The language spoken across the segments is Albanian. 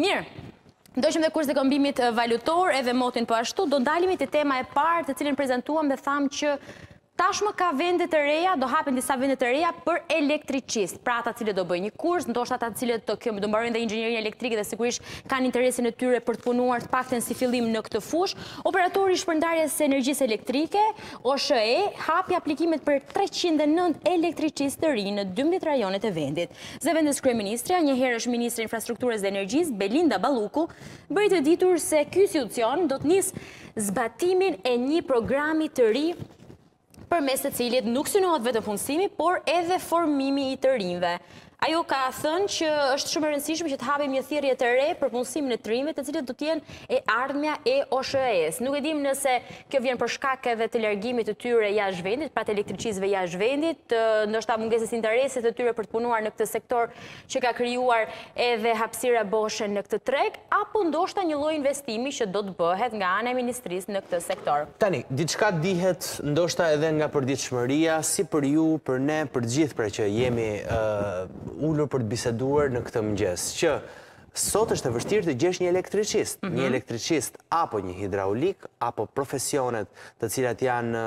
Mirë, ndoqëm dhe kursin e këmbimit valutor edhe motin po ashtu, do ndalemi te tema e parë të cilën prezantuam dhe thamë që tashmë ka vende të reja, do hapen disa vende të reja për elektriçist. Pra ata cilët do bëjnë një kurs, ndoshta ata cilët do mbarojnë dhe inxhinierinë elektrike dhe sigurisht kanë interesin e tyre për të punuar të paktën si fillim në këtë fushë. Operatori i shpërndarjes së energjisë elektrike, OSHE, hapi aplikimet për 309 elektriçistë të rinj në 12 rajonet e vendit. Zëvendëskryeministrja, njëherësh ministre e Infrastrukturës dhe Energjisë, Belinda Balluku, bëri të ditur se ky institucion do të nisë zbatimin e një programi të ri përmes të cilit nuk synohet vetëm punësimi, por edhe formimi i të rinjve. Ajo ka thënë që është shumë e rëndësishme që të hapim një thirrje të re për punësimin e të rinjve, të cilët do të jenë e ardhmja e OSHEE-së. Nuk e dimë nëse Kjo vjen për shkak edhe të largimit të tyre jashtë vendit, pra të elektriçistëve jashtë vendit, ndoshta mungesës së interesit të tyre për të punuar në këtë sektor që ka krijuar edhe hapësira boshe në këtë treg, apo ndoshta një lloj investimi që do të bëhet nga ana e ministrisë në këtë sektor. Tani, diçka dihet ndoshta edhe nga përditshmëria, si për ju, për ne, për të gjithë pra që jemi ulur për të biseduar në këtë mëngjes, që Sot është e vështirë të gjesh një elektriçist, një elektriçist apo një hidraulik, apo profesionet të cilat janë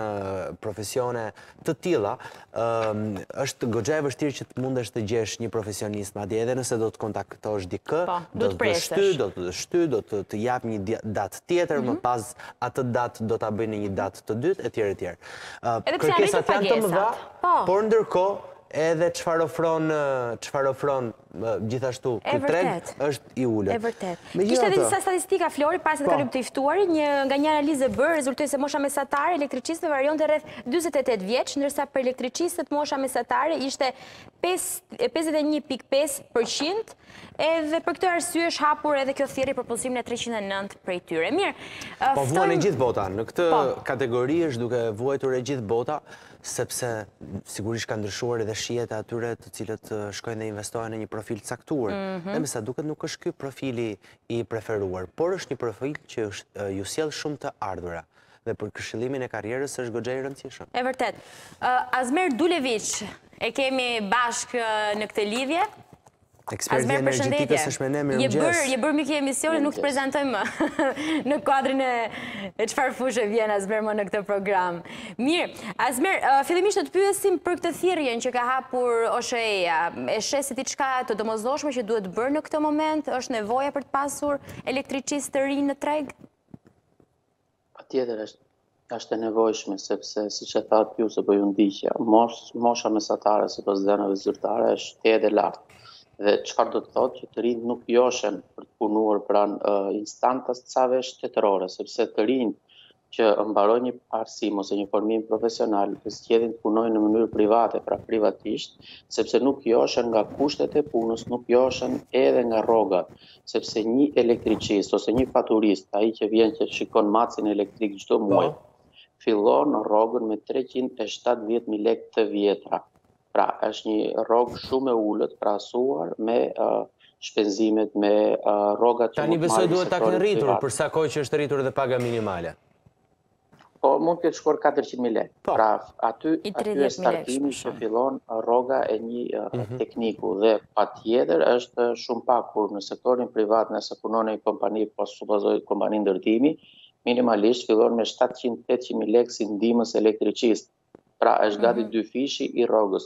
profesione të tilla, është goxha e vështirë që të mundesh të gjesh një profesionist, madje edhe nëse do të kontaktosh dikë, po, do të të shtyjë, do të të shtyjë, do të të japë një datë tjetër, më pas atë datë do ta bëjë në një datë të dytë, e tjerë, e tjerë. Kërkesat janë të mëdha, po. por ndërkohë edhe çfarë ofron gjithashtu ky treg është i ulët. E vërtetë. Kishte edhe disa statistika, Flori, pastaj të kalojmë tek i ftuari, nga një analizë e bërë, rezultoi se mosha mesatare e elektriçistëve varionte rreth 48 vjeç, ndërsa për elektriçistët mosha mesatare ishte 51.5%, edhe për këtë arsye është hapur edhe kjo thirrje për punësimin e 309 prej tyre. Mirë, po vuan e gjithë bota, në këtë kategori është duke vuajtur e gjithë bota, sepse sigurisht ka ndryshuar edhe shijet e atyre të cilët shkojnë dhe investohen në një profil të caktuar. Mhm. Dhe me sa duket nuk është ky profili i preferuar, por është një profil që ju sjell shumë të ardhura dhe për këshillimin e karrierës është goxha i rëndësishëm. E vërtetë. Azmer Duleviç e kemi bashkë në këtë lidhje. Eksperti i energjitikës është me ne, mirëmëngjes. Je bërë mik emisioni, nuk të prezantojmë më në kuadrin e çfarë fushe vjen Azmer më në këtë program. Mirë, Azmer, fillimisht le të të pyesim për këtë thirrjen që ka hapur OSHE-ja. E sheh si diçka të domosdoshme që duhet bërë në këtë moment, është nevoja për të pasur elektriçistë të rinj në treg? Patjetër është është e nevojshme sepse siç e thatë ju se po ju ndiqja, mosha mesatare sipas dhënave zyrtare është tejet e lartë. Dhe çfarë do të thotë që të rinjtë nuk joshen për të punuar pranë uh, instanta, cave shtetërore, sepse të rinjtë që mbarojnë një arsim ose një formim profesional, zgjedhin të punojnë në mënyrë private, pra privatisht, sepse nuk joshen nga kushtet e punës, nuk joshen edhe nga rrogat. sepse nji elektriçist ose nji faturist ai që vjen që shikon matësin elektrik çdo muaj fillon rrogën me treqind e shtatëdhjetë mijë lekë të vjetra pra është nji rrogë shumë e ulët krahasuar me shpenzimet me rrogat që mund të marrin në sektorin privat. Tani besoj duhet ta kenë rritur për sa kohë që është rritur edhe paga minimale. Po mund të ketë shkuar katërqind mijë lekë. Po. Pra aty, aty është startimi që fillon rroga e një ë, tekniku dhe patjetër është shumë pak kur në sektorin privat nëse punon në një kompani po supozoj kompani ndërtimi minimalisht fillon me shtatëqind tetëqind mijë lekë si ndihmës elektricist. Pra është gati dyfishi i rrogës.